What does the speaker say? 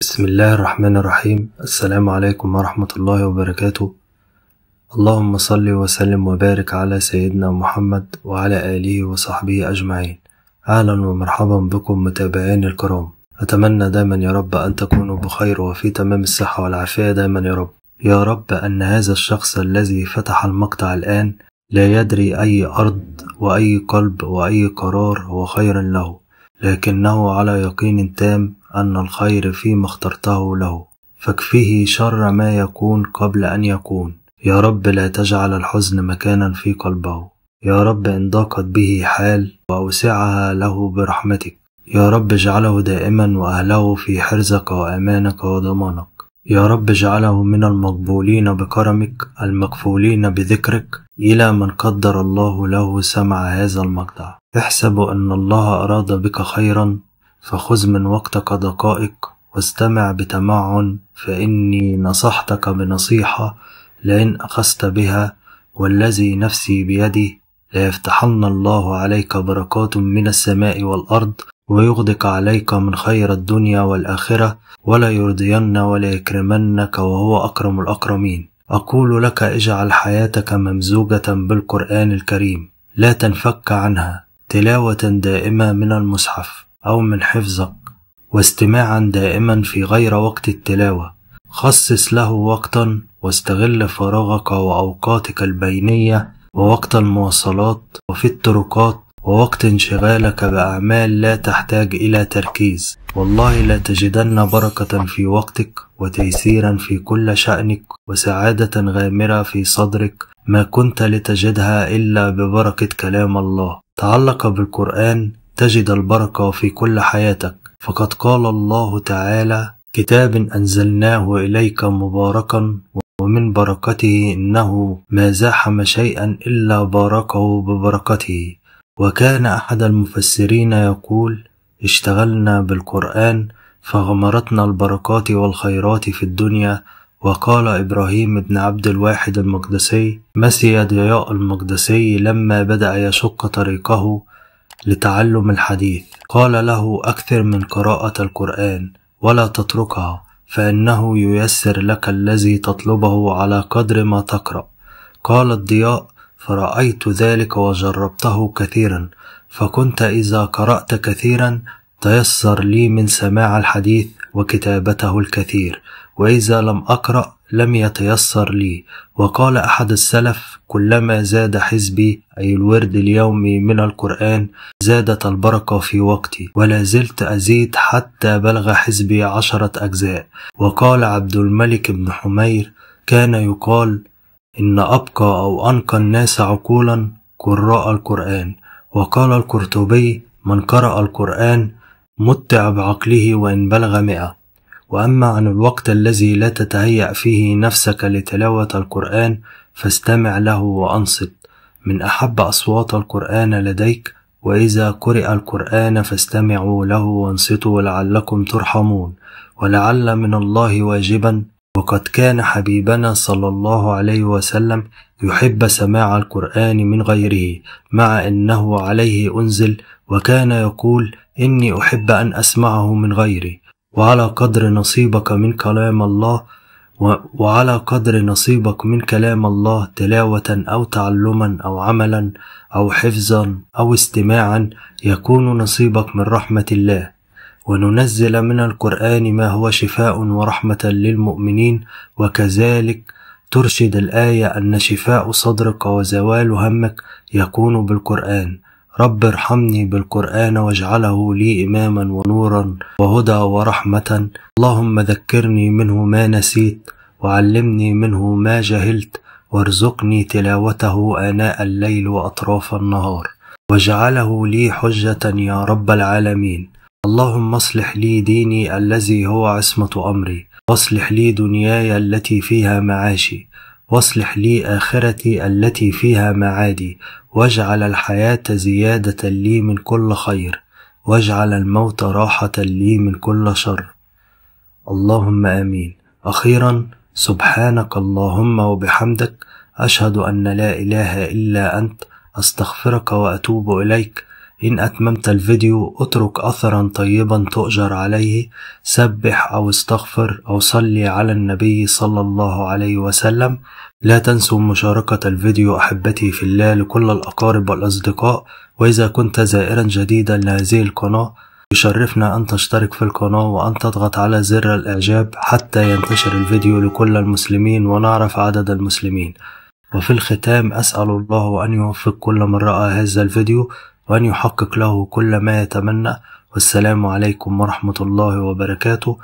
بسم الله الرحمن الرحيم السلام عليكم ورحمة الله وبركاته اللهم صل وسلم وبارك على سيدنا محمد وعلى آله وصحبه أجمعين أهلا ومرحبا بكم متابعين الكرام أتمنى دائما يا رب أن تكونوا بخير وفي تمام الصحة والعافية دائما يا رب يا رب أن هذا الشخص الذي فتح المقطع الآن لا يدري أي أرض وأي قلب وأي قرار هو خير له لكنه على يقين تام أن الخير فيما اخترته له. فاكفيه شر ما يكون قبل أن يكون. يا رب لا تجعل الحزن مكانا في قلبه. يا رب إن ضاقت به حال وأوسعها له برحمتك. يا رب اجعله دائما وأهله في حرزك وأمانك وضمانك. يا رب اجعله من المقبولين بكرمك المكفولين بذكرك إلى من قدر الله له سمع هذا المقطع. احسب أن الله أراد بك خيرا فخذ من وقتك دقائق واستمع بتمعن فإني نصحتك بنصيحة لئن أخذت بها والذي نفسي بيده ليفتحن الله عليك بركات من السماء والأرض ويغدق عليك من خير الدنيا والآخرة ولا يرضين ولا يكرمنك وهو أكرم الأكرمين. أقول لك اجعل حياتك ممزوجة بالقرآن الكريم لا تنفك عنها. تلاوة دائمة من المصحف أو من حفظك واستماعا دائما في غير وقت التلاوة. خصص له وقتا واستغل فراغك وأوقاتك البينية ووقت المواصلات وفي الطرقات ووقت انشغالك بأعمال لا تحتاج إلى تركيز. والله لا تجدن بركة في وقتك وتيسيرا في كل شأنك وسعادة غامرة في صدرك. ما كنت لتجدها إلا ببركة كلام الله. تعلق بالقرآن تجد البركة في كل حياتك. فقد قال الله تعالى كتاب أنزلناه إليك مباركا ومن بركته إنه ما زاحم شيئا إلا باركه ببركته وكان أحد المفسرين يقول اشتغلنا بالقرآن فغمرتنا البركات والخيرات في الدنيا. وقال إبراهيم بن عبد الواحد المقدسي مسي ضياء المقدسي لما بدأ يشق طريقه لتعلم الحديث. قال له أكثر من قراءة القرآن ولا تتركها فإنه ييسر لك الذي تطلبه على قدر ما تقرأ. قال الضياء فرأيت ذلك وجربته كثيرا فكنت إذا قرأت كثيرا تيسر لي من سماع الحديث وكتابته الكثير وإذا لم أقرأ لم يتيسر لي. وقال أحد السلف كلما زاد حزبي أي الورد اليومي من القرآن زادت البركة في وقتي ولا زلت أزيد حتى بلغ حزبي عشرة أجزاء وقال عبد الملك بن حمير كان يقال إن أبقى أو أنقى الناس عقولا قراء القرآن. وقال القرطبي من قرأ القرآن متع بعقله وإن بلغ مئة. وأما عن الوقت الذي لا تتهيأ فيه نفسك لتلاوة القرآن فاستمع له وأنصت. من أحب أصوات القرآن لديك وإذا قرئ القرآن فاستمعوا له وانصتوا لعلكم ترحمون. ولعل من الله واجبا وقد كان حبيبنا صلى الله عليه وسلم يحب سماع القرآن من غيره مع أنه عليه أنزل وكان يقول إني أحب أن أسمعه من غيري. وعلى قدر نصيبك من كلام الله وعلى قدر نصيبك من كلام الله تلاوة أو تعلما أو عملا أو حفظا أو استماعا يكون نصيبك من رحمة الله. وننزل من القرآن ما هو شفاء ورحمة للمؤمنين وكذلك ترشد الآية أن شفاء صدرك وزوال همك يكون بالقرآن. رب ارحمني بالقرآن واجعله لي إماما ونورا وهدى ورحمة. اللهم ذكرني منه ما نسيت وعلمني منه ما جهلت وارزقني تلاوته آناء الليل وأطراف النهار. واجعله لي حجة يا رب العالمين. اللهم اصلح لي ديني الذي هو عصمة أمري واصلح لي دنياي التي فيها معاشي واصلح لي آخرتي التي فيها معادي واجعل الحياة زيادة لي من كل خير واجعل الموت راحة لي من كل شر. اللهم آمين. أخيرا سبحانك اللهم وبحمدك أشهد أن لا إله إلا أنت أستغفرك وأتوب إليك إن أتممت الفيديو اترك أثرا طيبا تؤجر عليه سبح أو استغفر أو صلي على النبي صلى الله عليه وسلم. لا تنسوا مشاركة الفيديو أحبتي في الله لكل الأقارب والأصدقاء. وإذا كنت زائرا جديدا لهذه القناة يشرفنا أن تشترك في القناة وأن تضغط على زر الإعجاب حتى ينتشر الفيديو لكل المسلمين ونعرف عدد المسلمين. وفي الختام أسأل الله أن يوفق كل من رأى هذا الفيديو. وأن يحقق له كل ما يتمنى. والسلام عليكم ورحمة الله وبركاته.